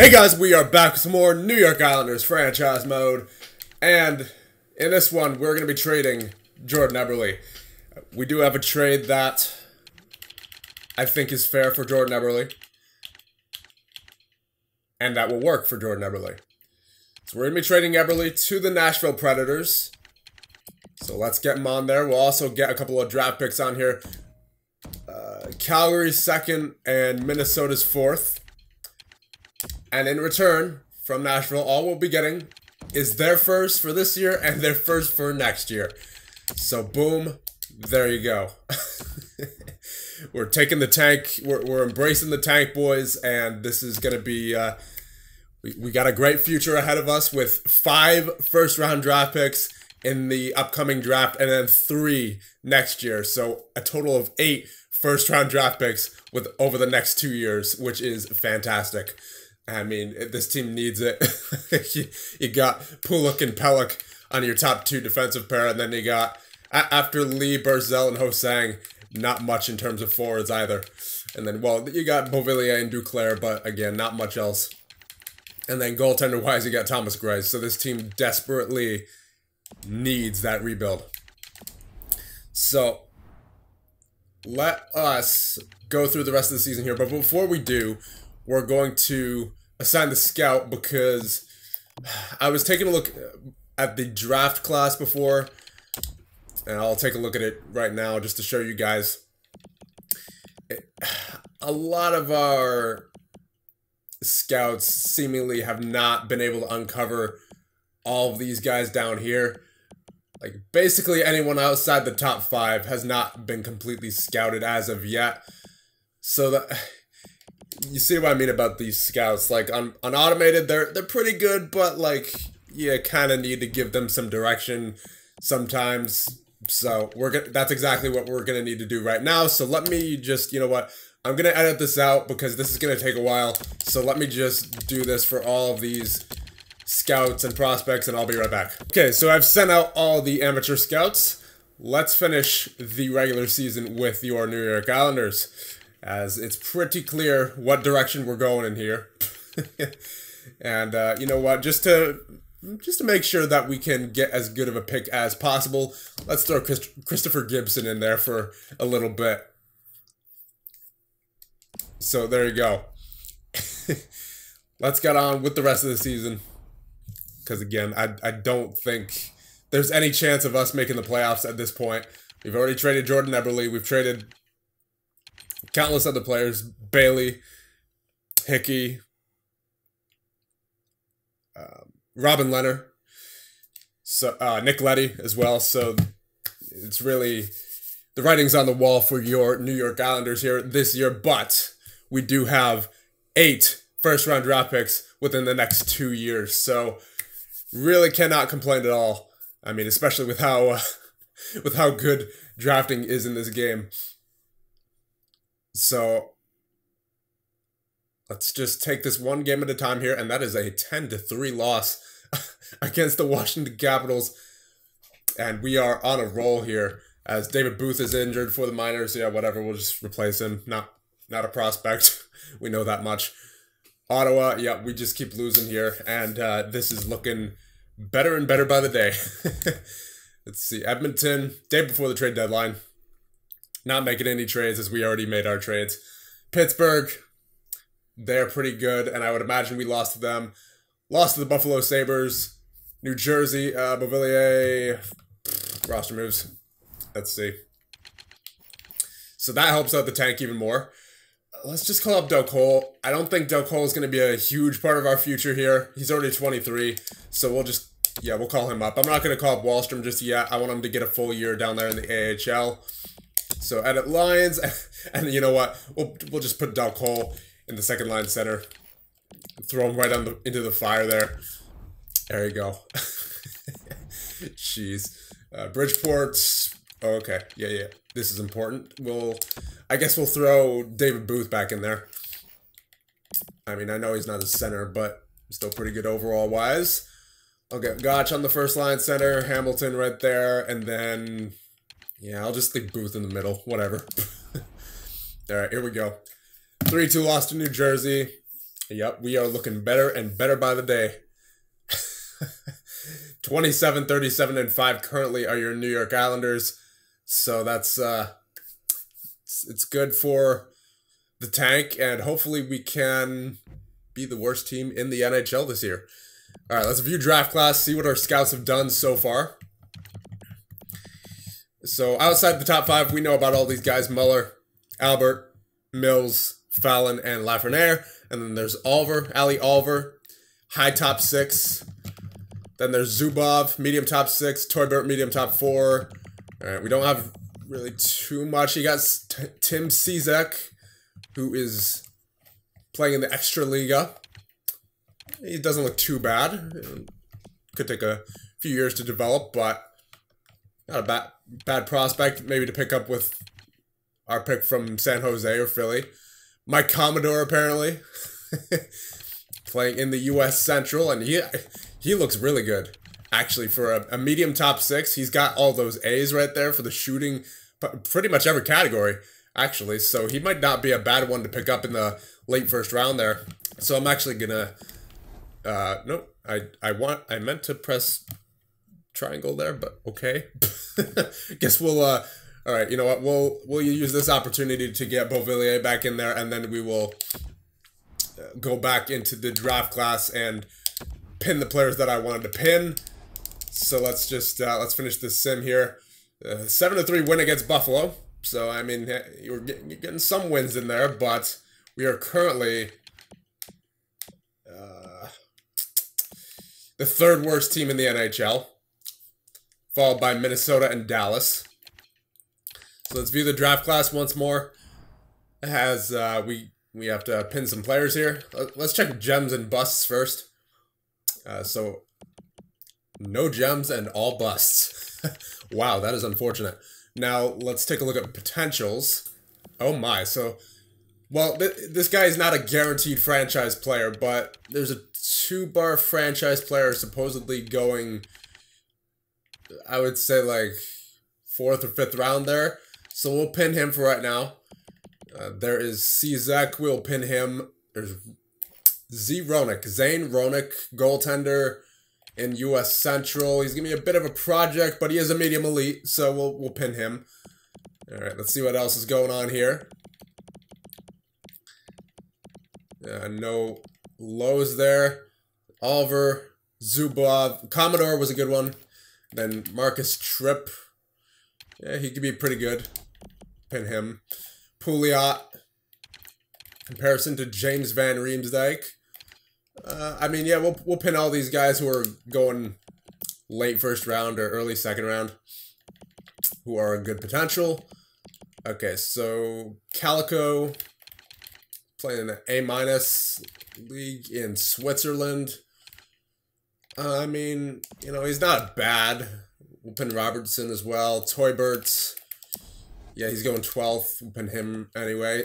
Hey guys, we are back with some more New York Islanders franchise mode. And in this one, we're going to be trading Jordan Eberle. We do have a trade that I think is fair for Jordan Eberle. And that will work for Jordan Eberle. So we're going to be trading Eberle to the Nashville Predators. So let's get him on there. We'll also get a couple of draft picks on here. Uh, Calgary's second and Minnesota's fourth. And in return from Nashville, all we'll be getting is their first for this year and their first for next year. So boom, there you go. we're taking the tank, we're, we're embracing the tank boys, and this is going to be, uh, we, we got a great future ahead of us with five first round draft picks in the upcoming draft and then three next year. So a total of eight first round draft picks with over the next two years, which is fantastic. I mean, this team needs it. you, you got Pulock and Pelech on your top two defensive pair, and then you got after Lee, Barzal, and Ho-Sang, not much in terms of forwards either. And then, well, you got Beauvillier and Duclair, but again, not much else. And then goaltender wise, you got Thomas Greiss. So this team desperately needs that rebuild. So let us go through the rest of the season here. But before we do, we're going to assign the scout because I was taking a look at the draft class before. And I'll take a look at it right now just to show you guys. A lot of our scouts seemingly have not been able to uncover all of these guys down here. Like, basically anyone outside the top five has not been completely scouted as of yet. So that... You see what I mean about these scouts. Like, on, on automated, they're, they're pretty good, but, like, you kind of need to give them some direction sometimes. So, we're gonna, that's exactly what we're to need to do right now. So, let me just, you know what... I'm to edit this out because this is to take a while. So let me just do this for all of these scouts and prospects and I'll be right back. Okay, so I've sent out all the amateur scouts. Let's finish the regular season with your New York Islanders as it's pretty clear what direction we're going in here. and uh, you know what, just to just to make sure that we can get as good of a pick as possible, let's throw Chris Christopher Gibson in there for a little bit. So there you go. let's get on with the rest of the season because again, I I don't think there's any chance of us making the playoffs at this point. We've already traded Jordan Eberle. We've traded countless other players: Bailey, Hickey, uh, Robin Lehner, so uh, Nick Leddy as well. So it's really the writing's on the wall for your New York Islanders here this year. But we do have eight first round draft picks within the next two years. So really cannot complain at all. I mean, especially with how uh, with how good drafting is in this game. So let's just take this one game at a time here, and that is a 10 to 3 loss against the Washington Capitals. And we are on a roll here as David Booth is injured for the Miners. Yeah, whatever, we'll just replace him. Not not a prospect. we know that much. Ottawa, yeah, we just keep losing here, and uh, this is looking better and better by the day. Let's see, Edmonton, day before the trade deadline, not making any trades as we already made our trades. Pittsburgh, they're pretty good, and I would imagine we lost to them. Lost to the Buffalo Sabres. New Jersey, uh, Beauvillier, roster moves. Let's see. So that helps out the tank even more let's just call up Dal Colle. I don't think Dal Colle is going to be a huge part of our future here. He's already 23, so we'll just, yeah, we'll call him up. I'm not going to call up Wahlstrom just yet. I want him to get a full year down there in the AHL. So edit lines, and you know what? We'll, we'll just put Dal Colle in the second line center. Throw him right on the, into the fire there. There you go. Jeez. Uh. Oh, okay. Yeah, yeah. This is important. We'll I guess we'll throw David Booth back in there. I mean, I know he's not a center, but still pretty good overall wise. Get Gotch on the first line center, Hamilton right there, and then, yeah, I'll just think Booth in the middle, whatever. All right, here we go. 3-2 loss to New Jersey. Yep, we are looking better and better by the day. 27, 37, and 5 currently are your New York Islanders. So that's uh it's, it's good for the tank and hopefully we can be the worst team in the NHL this year. All right, let's view draft class, see what our scouts have done so far. So outside the top five, we know about all these guys: Muller, Albert, Mills, Fallon, and Lafreniere. And then there's Oliver, Ali Oliver, high top six. Then there's Zubov, medium top six. Toybert, medium top four. All right, we don't have really too much. You got Tim Cizek, who is playing in the Extraliga. He doesn't look too bad. Could take a few years to develop, but not a bad bad prospect. Maybe to pick up with our pick from San Jose or Philly. Mike Commodore apparently playing in the U.S. Central, and he he looks really good. Actually, for a, a medium top six, he's got all those A's right there for the shooting, pretty much every category actually. So he might not be a bad one to pick up in the late first round there. So I'm actually gonna. Uh, nope. I I want I meant to press triangle there, but okay. Guess we'll. Uh, all right. You know what? We'll we'll use this opportunity to get Beauvillier back in there, and then we will uh, go back into the draft class and pin the players that I wanted to pin. So let's just uh, let's finish this sim here. Uh, seven to three win against Buffalo. So I mean, you're getting, you're getting some wins in there, but we are currently uh, the third worst team in the NHL, followed by Minnesota and Dallas. So let's view the draft class once more. As uh, we we have to pin some players here. Let's check gems and busts first. Uh, so no gems and all busts. wow, that is unfortunate. Now let's take a look at potentials. Oh my, so well, th this guy is not a guaranteed franchise player, but there's a two-bar franchise player supposedly going, I would say like fourth or fifth round there. So we'll pin him for right now. Uh, there is Czek, we'll pin him. There's Z Roenick, Zane Roenick, goaltender in U.S. Central. He's gonna be a bit of a project, but he is a medium elite, so we'll we'll pin him. All right, let's see what else is going on here. Uh, no lows there. Oliver, Zubov, Commodore was a good one. Then Marcus Tripp. Yeah, he could be pretty good. Pin him. Pouliot. Comparison to James Van Riemsdyk. Uh, I mean, yeah, we'll, we'll pin all these guys who are going late first round or early second round who are a good potential. Okay, so Calico playing in A minus league in Switzerland. Uh, I mean, you know, he's not bad. We'll Robertson as well. Teubert. Yeah, he's going 12th. We'll him anyway.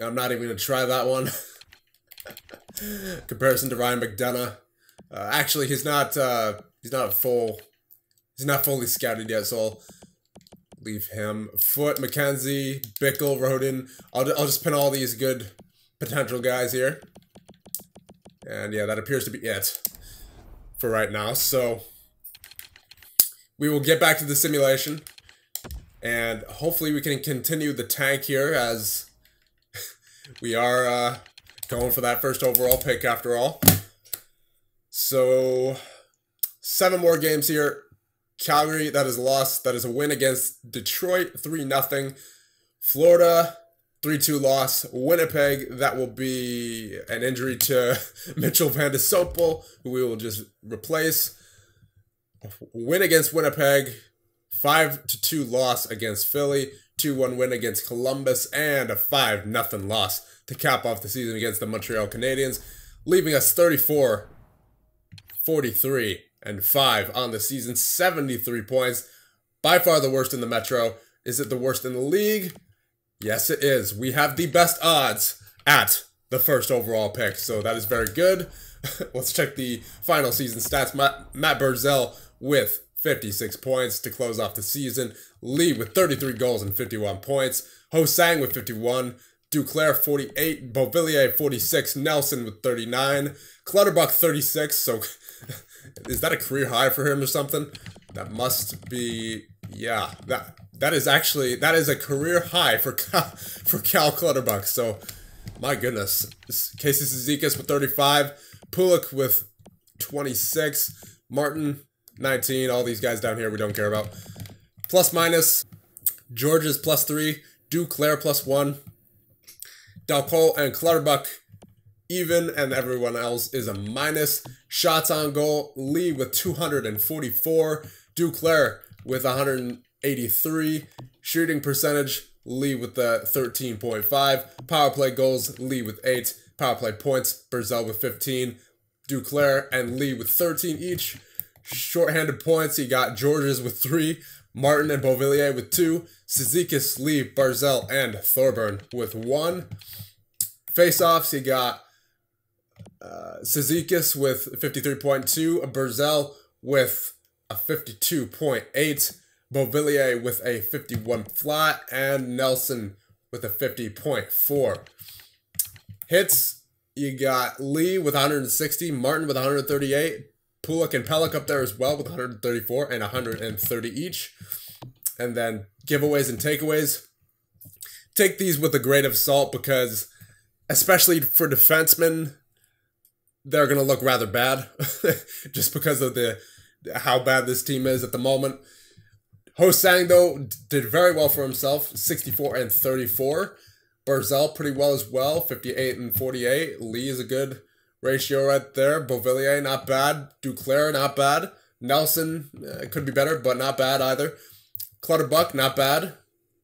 I'm not even going to try that one. Comparison to Ryan McDonagh. Uh, actually, he's not. Uh, he's not full. He's not fully scouted yet, so I'll leave him. Foot, McKenzie, Bickle, Roden. I'll, I'll just pin all these good potential guys here. And yeah, that appears to be it for right now. So we will get back to the simulation. And hopefully we can continue the tank here as we are uh, going for that first overall pick after all. So, seven more games here. Calgary, that is a loss. That is a win against Detroit, 3 0. Florida, 3 2 loss. Winnipeg, that will be an injury to Mitchell Van de Sompel, who we will just replace. Win against Winnipeg, 5 to 2 loss against Philly, 2 1 win against Columbus, and a 5 0 loss to cap off the season against the Montreal Canadiens, leaving us 34, 43, and 5 on the season, 73 points. By far the worst in the Metro. Is it the worst in the league? Yes, it is. We have the best odds at the first overall pick, so that is very good. Let's check the final season stats. Matt, Matt Barzal with 56 points to close off the season. Lee with 33 goals and 51 points. Ho Sang with 51. Duclair 48, Beauvillier 46, Nelson with 39, Clutterbuck 36. So is that a career high for him or something? That must be yeah. That that is actually that is a career high for Cal, for Cal Clutterbuck. So my goodness, Casey Cizikas with 35, Pulock with 26, Martin 19. All these guys down here we don't care about. Plus minus, George's plus three, Duclair plus one, Dal Colle and Clutterbuck even, and everyone else is a minus. Shots on goal, Lee with 244, Duclair with 183. Shooting percentage, Lee with the 13.5. Power play goals, Lee with 8. Power play points, Barzal with 15. Duclair and Lee with 13 each. Shorthanded points, he got Georges with 3. Martin and Beauvillier with 2. Cizikas, Lee, Barzal, and Thorburn with 1. Face-offs, he got uh, Cizikas with 53.2. Barzal with a 52.8. Beauvillier with a 51 flat, and Nelson with a 50.4. Hits, you got Lee with 160, Martin with 138, Pulock and Pelech up there as well with 134 and 130 each. And then giveaways and takeaways. Take these with a grain of salt because, especially for defensemen, they're going to look rather bad just because of the how bad this team is at the moment. Ho-Sang, though, did very well for himself, 64 and 34. Barzal pretty well as well, 58 and 48. Lee is a good ratio right there. Beauvillier, not bad. Duclair, not bad. Nelson, uh, could be better, but not bad either. Clutterbuck, not bad.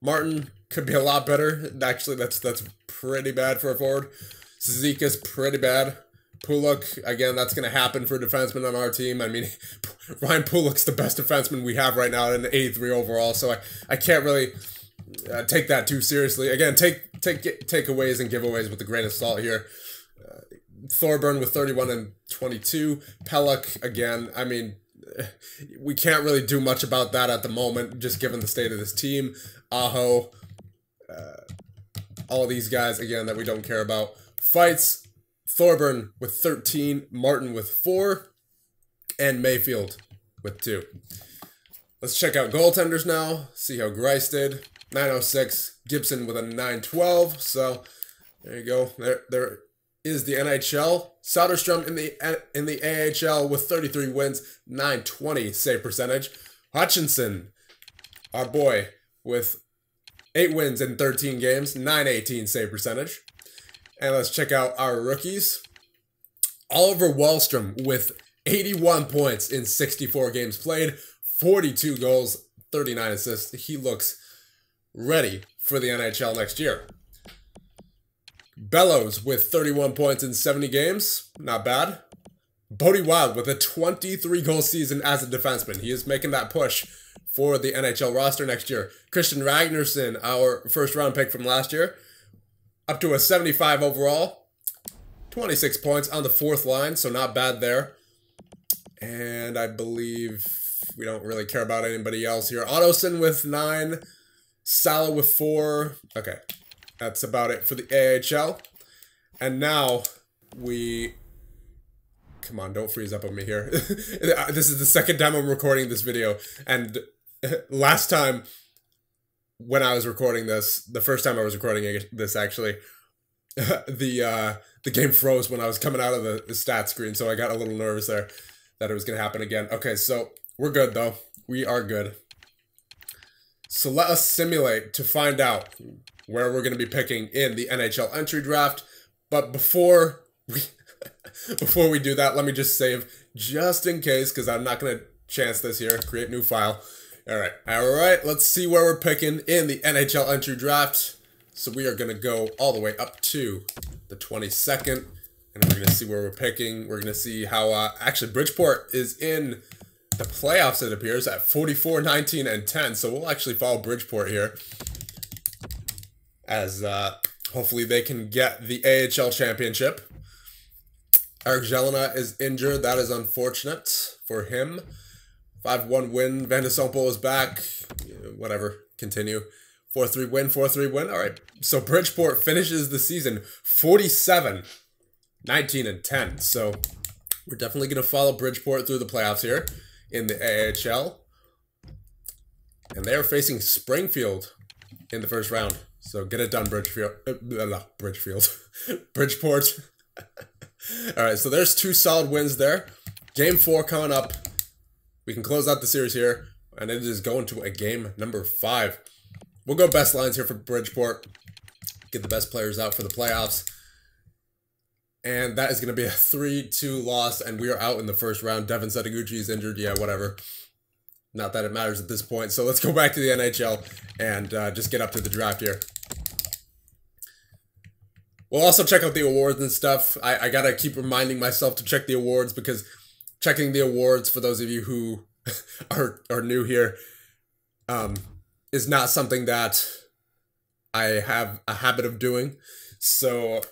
Martin could be a lot better. Actually, that's that's pretty bad for a forward. Cizikas, pretty bad. Pulock, again, that's going to happen for defensemen on our team. I mean, Ryan Pulock's the best defenseman we have right now in the 83 overall, so I, I can't really uh, take that too seriously. Again, take take takeaways and giveaways with a grain of salt here. Uh, Thorburn with 31 and 22. Pelech, again, I mean, we can't really do much about that at the moment, just given the state of this team. Aho, uh, all these guys, again, that we don't care about. Fights, Thorburn with 13, Martin with 4, and Mayfield with 2. Let's check out goaltenders now, see how Greiss did. 906, Gibson with a 912. So there you go. There, there is the NHL. Soderstrom in the in the AHL with 33 wins, 920 save percentage. Hutchinson, our boy, with 8 wins in 13 games, 918 save percentage. And let's check out our rookies. Oliver Wahlstrom with 81 points in 64 games played, 42 goals, 39 assists. He looks ready for the NHL next year. Bellows with 31 points in 70 games. Not bad. Bode Wilde with a 23 goal season as a defenseman. He is making that push for the NHL roster next year. Christian Ragnarsson, our first round pick from last year, up to a 75 overall. 26 points on the fourth line, so not bad there. And I believe we don't really care about anybody else here. Ottoson with nine. Salah with four. Okay, that's about it for the AHL. And now we... Come on, don't freeze up on me here. this is the second time I'm recording this video. And last time when I was recording this, the first time I was recording this actually, the uh, the game froze when I was coming out of the, the stat screen, so I got a little nervous there that it was going to happen again. Okay, so we're good though. We are good. So let us simulate to find out where we're going to be picking in the NHL entry draft. But before we before we do that, let me just save just in case because I'm not going to chance this here. Create new file. All right. All right. Let's see where we're picking in the NHL entry draft. So we are going to go all the way up to the 22nd. And we're going to see where we're picking. We're going to see how... Uh, actually, Bridgeport is in the playoffs, it appears, at 44, 19, and 10. So we'll actually follow Bridgeport here. As uh, hopefully they can get the AHL championship. Eric Jelena is injured. That is unfortunate for him. 5-1 win. Van de Sompel is back. Whatever. Continue. 4-3 win, 4-3 win. All right. So Bridgeport finishes the season 47, 19, and 10. So we're definitely going to follow Bridgeport through the playoffs here in the AHL. And they are facing Springfield in the first round. So get it done, Bridgefield. Uh, no, Bridgefield. Bridgeport. All right, so there's two solid wins there. Game four coming up. We can close out the series here, and it is going to a game number five. We'll go best lines here for Bridgeport. Get the best players out for the playoffs. And that is going to be a 3-2 loss, and we are out in the first round. Devin Setoguchi is injured. Yeah, whatever. Not that it matters at this point. So let's go back to the NHL and uh, just get up to the draft here. We'll also check out the awards and stuff. I, I gotta keep reminding myself to check the awards because checking the awards for those of you who are are new here um, is not something that I have a habit of doing. So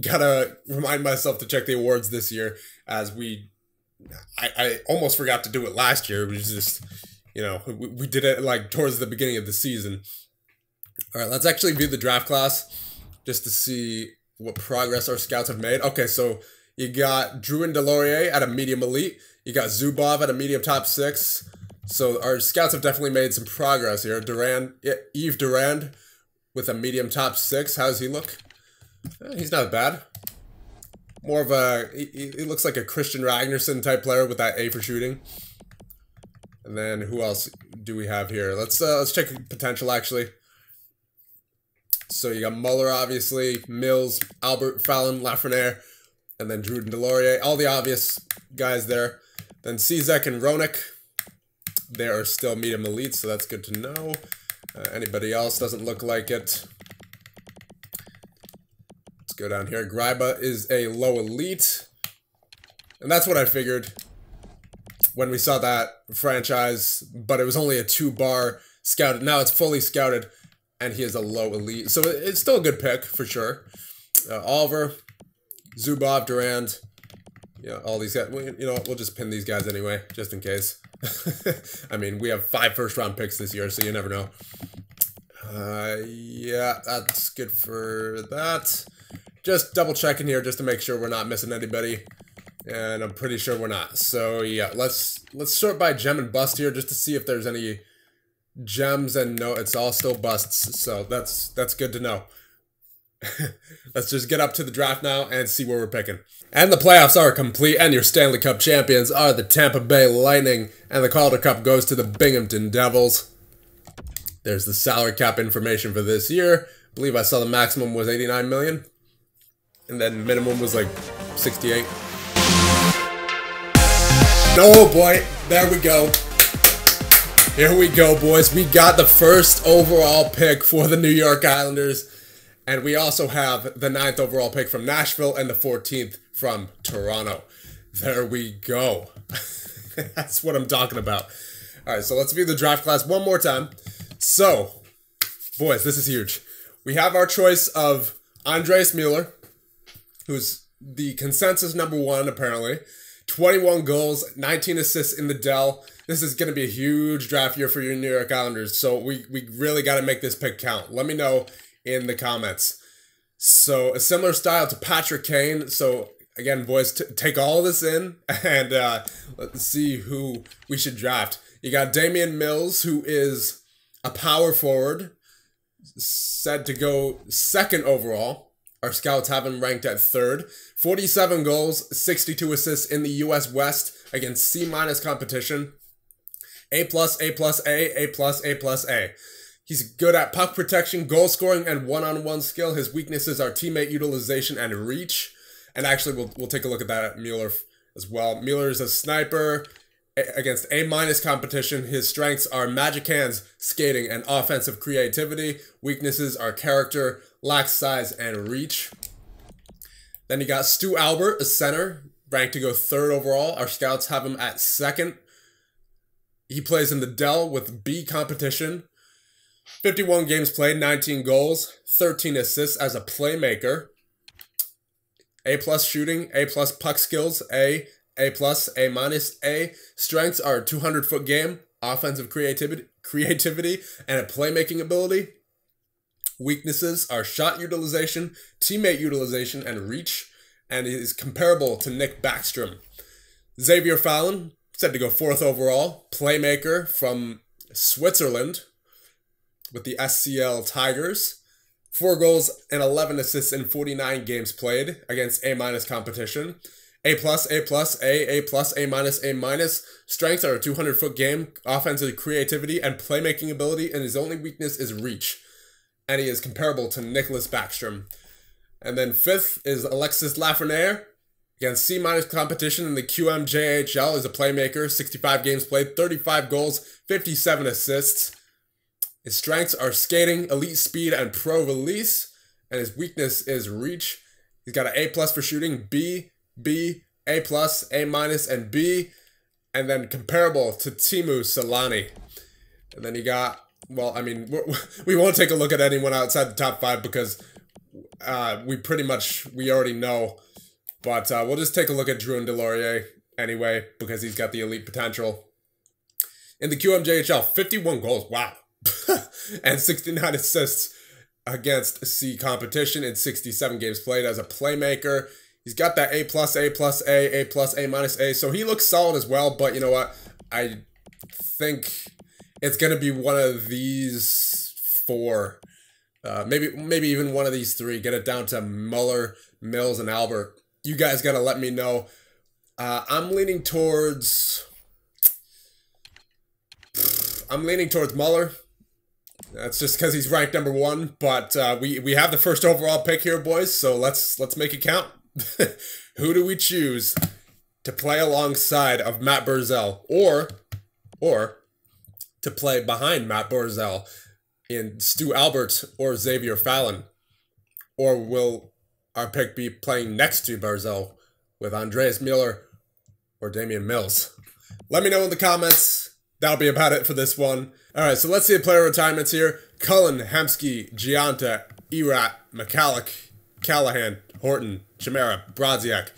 gotta remind myself to check the awards this year as we I, I almost forgot to do it last year. It was just, you know, we, we did it like towards the beginning of the season. All right, let's actually view the draft class just to see what progress our scouts have made. Okay, so you got Drouin Deslauriers at a medium elite. You got Zubov at a medium top six. So our scouts have definitely made some progress here. Durand, yeah, Yves Durand with a medium top six. How does he look? Eh, he's not bad more of a he, he looks like a Christian Ragnarsson type player with that A for shooting. And then who else do we have here? Let's uh, let's check potential actually. So you got Muller, obviously, Mills, Albert, Fallon, Lafreniere, and then Drew Deslauriers. All the obvious guys there. Then Cizek and Roenick. They are still medium elite, so that's good to know. Uh, anybody else doesn't look like it. Let's go down here. Gryba is a low elite. And that's what I figured when we saw that franchise, but it was only a two bar scouted. Now it's fully scouted, and he is a low elite. So it's still a good pick for sure. Uh, Oliver, Zubov, Durand, yeah, all these guys. Well, you know, we'll just pin these guys anyway, just in case. I mean, we have five first round picks this year, so you never know. Uh, yeah, that's good for that just double checking here just to make sure we're not missing anybody. And I'm pretty sure we're not. So yeah, let's let's sort by gem and bust here just to see if there's any gems and no, it's all still busts. So that's that's good to know. Let's just get up to the draft now and see where we're picking. And the playoffs are complete, and your Stanley Cup champions are the Tampa Bay Lightning, and the Calder Cup goes to the Binghamton Devils. There's the salary cap information for this year. I believe I saw the maximum was 89 million and then minimum was like 68. Oh boy, there we go. Here we go, boys. We got the first overall pick for the New York Islanders. And we also have the ninth overall pick from Nashville and the 14th from Toronto. There we go. That's what I'm talking about. All right, so let's view the draft class one more time. So, boys, this is huge. We have our choice of Andres Mueller, who's the consensus number one, apparently. 21 goals, 19 assists in the DEL. This is going to be a huge draft year for your New York Islanders. So we, we really got to make this pick count. Let me know in the comments. So a similar style to Patrick Kane. So again, boys, take all this in and uh, let's see who we should draft. You got Damian Mills, who is a power forward, said to go second overall. Our scouts have him ranked at third. 47 goals, 62 assists in the US West against C minus competition. A plus, A plus, A, A plus, A plus, A. He's good at puck protection, goal scoring, and one-on-one skill. His weaknesses are teammate utilization and reach. And actually, we'll, we'll take a look at that at Mueller as well. Mueller is a sniper against A minus competition. His strengths are magic hands, skating, and offensive creativity. Weaknesses are character, lacks size, and reach. Then you got Stu Albert, a center, ranked to go third overall. Our scouts have him at second. He plays in the DEL with B competition. 51 games played, 19 goals, 13 assists as a playmaker. A plus shooting, A plus puck skills, A, A plus, A minus, A. Strengths are 200 foot game, offensive creativity, creativity and a playmaking ability. Weaknesses are shot utilization, teammate utilization, and reach, and is comparable to Nick Backstrom. Xavier Fallon, said to go fourth overall, playmaker from Switzerland with the SCL Tigers. Four goals and 11 assists in 49 games played against A minus competition. A plus, A plus, A, A plus, A minus, A minus. Strengths are a 200 foot game, offensive creativity, and playmaking ability, and his only weakness is reach. And he is comparable to Nicholas Backstrom. And then fifth is Alexis Lafreniere against C minus competition in the QMJHL is a playmaker, 65 games played, 35 goals, 57 assists. His strengths are skating, elite speed, and pro release, and his weakness is reach. He's got an A plus for shooting, B, B, A plus, A minus, and B, and then comparable to Teemu Selanne. And then you got, well, I mean, we won't take a look at anyone outside the top five because uh, we pretty much, we already know. But uh, we'll just take a look at Drouin Deslauriers anyway because he's got the elite potential. In the QMJHL, 51 goals. Wow. and 69 assists against C competition in 67 games played as a playmaker. He's got that A plus, A plus, A, A plus, A minus, A. So he looks solid as well. But you know what? I think it's going to be one of these four. Uh, maybe maybe even one of these three. Get it down to Muller, Mills, and Albert. You guys got to let me know. Uh, I'm leaning towards... I'm leaning towards Muller. That's just because he's ranked number one. But uh, we we have the first overall pick here, boys. So let's let's make it count. Who do we choose to play alongside of Matt Barzal, or or to play behind Matt Barzal in Stu Albert or Xavier Fallon, or will our pick be playing next to Barzal with Andreas Mueller or Damian Mills? Let me know in the comments. That'll be about it for this one. All right, so let's see the player retirements here. Cullen, Hemsky, Gionta, Erat, McCalloch, Callahan, Horton, Chimera, Brodziak,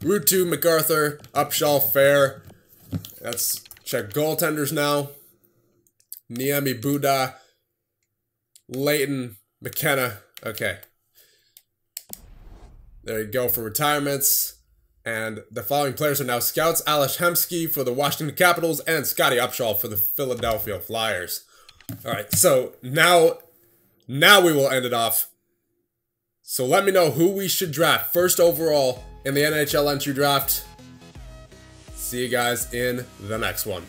Ruutu, MacArthur, Upshall, Fair. Let's check goaltenders now. Niemi Budaj, Leighton, McKenna. Okay. There you go for retirements. And the following players are now scouts. Ales Hemsky for the Washington Capitals and Scottie Upshall for the Philadelphia Flyers. All right, so now, now we will end it off. So let me know who we should draft first overall in the NHL entry draft. See you guys in the next one.